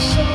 show